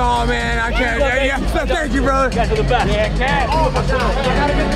Oh man, I can't. Yeah, yeah. Thank you, brother. You guys are the best. Yeah, cat. Oh,